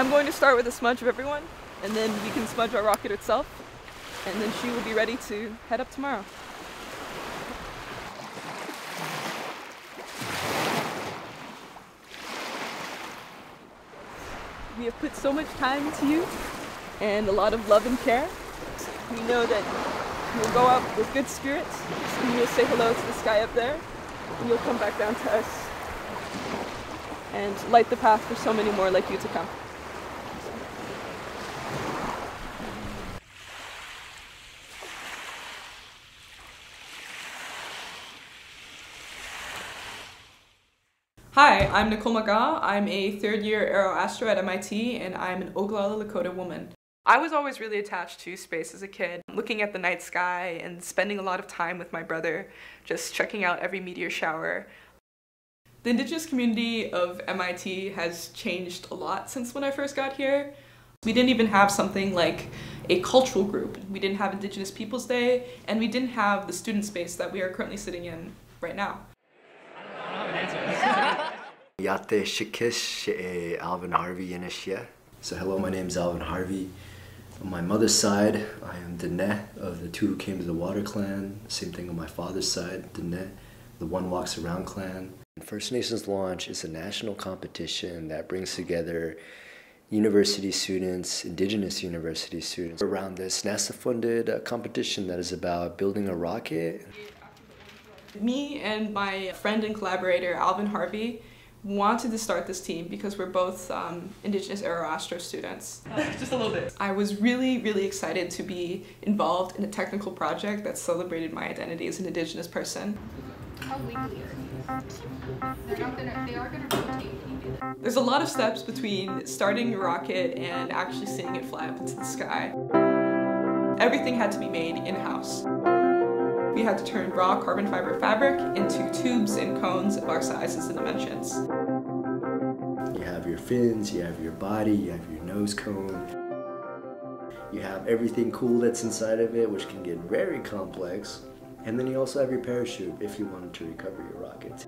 I'm going to start with a smudge of everyone, and then we can smudge our rocket itself, and then she will be ready to head up tomorrow. We have put so much time into you and a lot of love and care. We know that you'll go out with good spirits and you'll say hello to the sky up there and you'll come back down to us and light the path for so many more like you to come. Hi, I'm Nicole McGaa. I'm a third year aeroastro at MIT and I'm an Oglala Lakota woman. I was always really attached to space as a kid, looking at the night sky and spending a lot of time with my brother, just checking out every meteor shower. The indigenous community of MIT has changed a lot since when I first got here. We didn't even have something like a cultural group. We didn't have Indigenous Peoples Day, and we didn't have the student space that we are currently sitting in right now. Yate Shikish Alvin Harvey Inishia. So hello, my name is Alvin Harvey. On my mother's side, I am Dene of the two who came to the water clan. Same thing on my father's side, Dene, the one walks around clan. First Nations Launch is a national competition that brings together university students, indigenous university students, around this NASA-funded uh, competition that is about building a rocket. Me and my friend and collaborator, Alvin Harvey, wanted to start this team because we're both um, Indigenous Aeroastro students. Just a little bit. I was really, really excited to be involved in a technical project that celebrated my identity as an Indigenous person. How wiggly are these? They're not gonna, they are gonna rotate when you do that. There's a lot of steps between starting your rocket and actually seeing it fly up into the sky. Everything had to be made in-house. We had to turn raw carbon fiber fabric into tubes and cones of our sizes and dimensions. You have your fins, you have your body, you have your nose cone. You have everything cool that's inside of it, which can get very complex. And then you also have your parachute if you wanted to recover your rocket.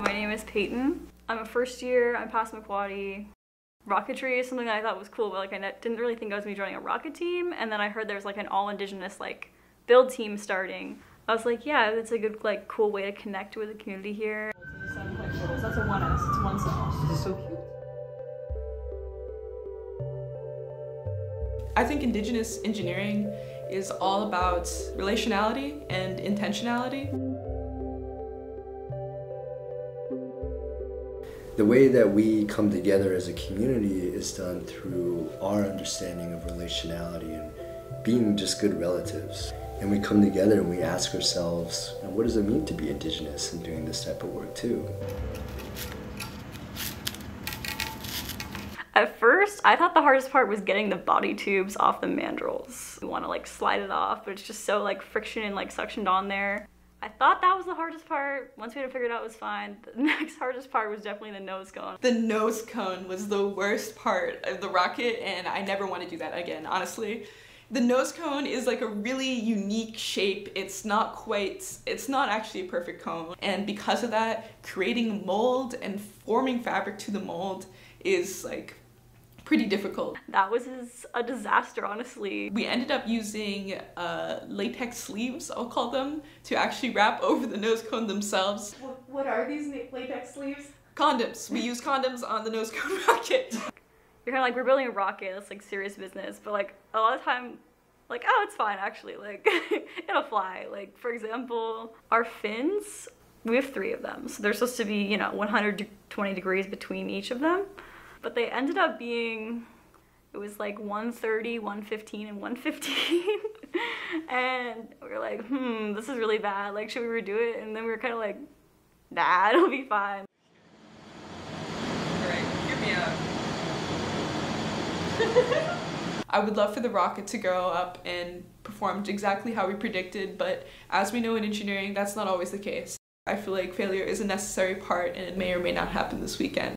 My name is Peyton. I'm a first year, I'm Passamaquoddy. Rocketry is something that I thought was cool, but like I didn't really think I was gonna be joining a rocket team. And then I heard there's like an all indigenous like build team starting. I was like, yeah, it's a good like cool way to connect with the community here. That's a 1S, it's one. This is so cute. I think Indigenous engineering is all about relationality and intentionality. The way that we come together as a community is done through our understanding of relationality and being just good relatives. And we come together and we ask ourselves, what does it mean to be Indigenous and doing this type of work too? At first, I thought the hardest part was getting the body tubes off the mandrels. Want to like slide it off, but it's just so like friction and like suctioned on there. I thought that was the hardest part. Once we had figured out, it was fine. The next hardest part was definitely the nose cone. The nose cone was the worst part of the rocket, and I never want to do that again, honestly. The nose cone is like a really unique shape. It's not quite, it's not actually a perfect cone. And because of that, creating mold and forming fabric to the mold is like pretty difficult. That was a disaster, honestly. We ended up using uh, latex sleeves, I'll call them, to actually wrap over the nose cone themselves. What, what are these latex sleeves? Condoms. We use condoms on the nose cone rocket. You're kind of like, we're building a rocket, that's like serious business, but like a lot of time, like, oh, it's fine actually, like, it'll fly. Like, for example, our fins, we have three of them, so they're supposed to be, you know, 120 degrees between each of them but they ended up being it was like 130 115 and 115 and we were like hmm this is really bad. Like should we redo it? And then we were kind of like nah it'll be fine. All right give me up. I would love for the rocket to go up and perform exactly how we predicted, but as we know in engineering, that's not always the case. I feel like failure is a necessary part and it may or may not happen this weekend.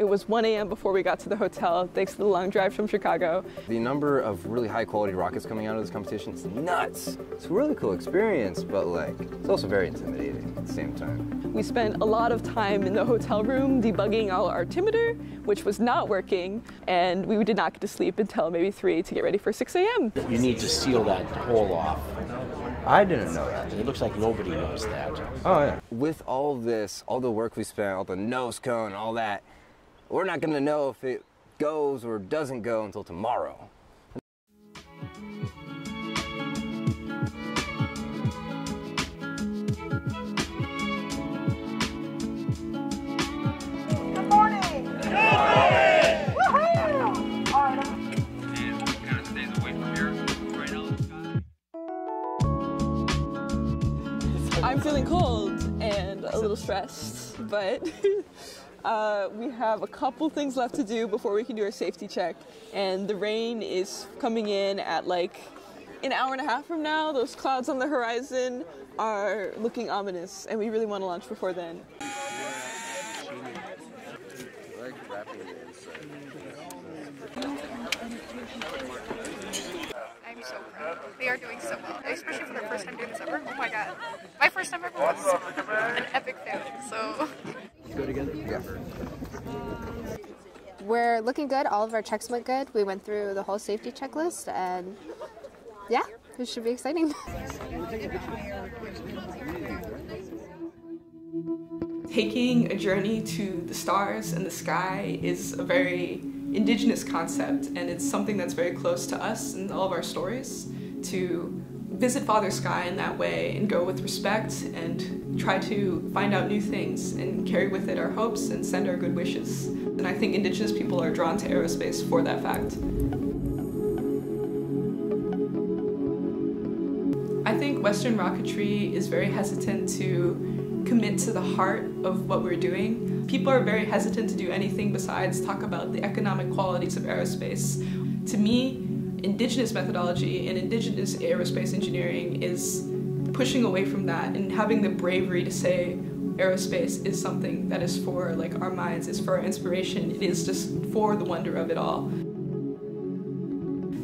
It was 1 a.m. before we got to the hotel, thanks to the long drive from Chicago. The number of really high quality rockets coming out of this competition is nuts. It's a really cool experience, but like, it's also very intimidating at the same time. We spent a lot of time in the hotel room debugging our altimeter, which was not working, and we did not get to sleep until maybe 3 to get ready for 6 a.m. You need to seal that hole off. I didn't know that. It looks like nobody knows that. Oh yeah. With all this, all the work we spent, all the nose cone, all that, we're not gonna know if it goes or doesn't go until tomorrow. Good morning. I'm feeling cold and a little stressed, but uh, we have a couple things left to do before we can do our safety check. And the rain is coming in at like an hour and a half from now. Those clouds on the horizon are looking ominous, and we really want to launch before then. I'm so proud. They are doing so well, especially for their first time doing this ever. Oh my god. My first time ever was an epic fail, so. Looking good. All of our checks went good. We went through the whole safety checklist, and yeah, it should be exciting. Taking a journey to the stars and the sky is a very indigenous concept, and it's something that's very close to us and all of our stories. To visit Father Sky in that way and go with respect and try to find out new things and carry with it our hopes and send our good wishes. And I think indigenous people are drawn to aerospace for that fact. I think Western rocketry is very hesitant to commit to the heart of what we're doing. People are very hesitant to do anything besides talk about the economic qualities of aerospace. To me, indigenous methodology and indigenous aerospace engineering is pushing away from that and having the bravery to say aerospace is something that is for like our minds, is for our inspiration, it is just for the wonder of it all.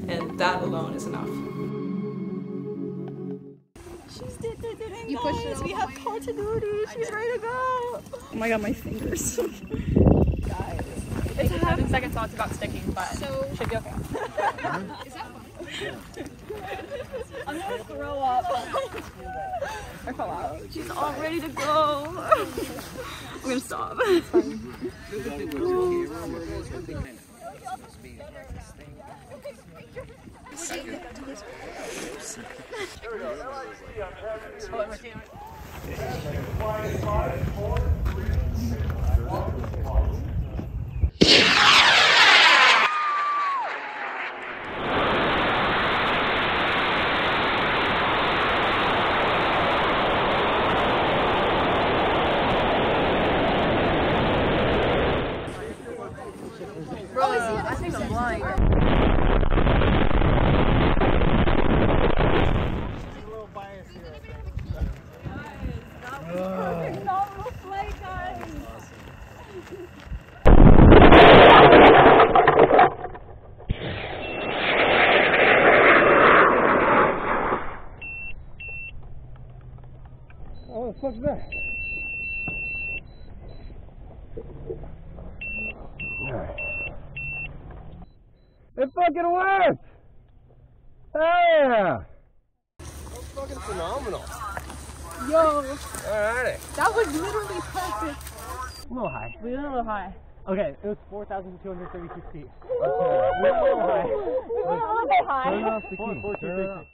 And that alone is enough. You pushed it We have way. continuity. She's ready to go. Oh my god, my fingers. Guys. It's a having second thoughts about sticking, but So, should be okay. is that fun? I'm gonna throw up. I fell out. She's all ready to go. I'm gonna stop. Phenomenal flight, guys. Oh, the fuck's that? It fucking worked! Hell yeah! That's fucking phenomenal. Yo, Alrighty. that was literally perfect. A little high. We went a little high. Okay, it was 4,232 feet. Okay. A little high. We went a little high. Turn off the key. Turn it off.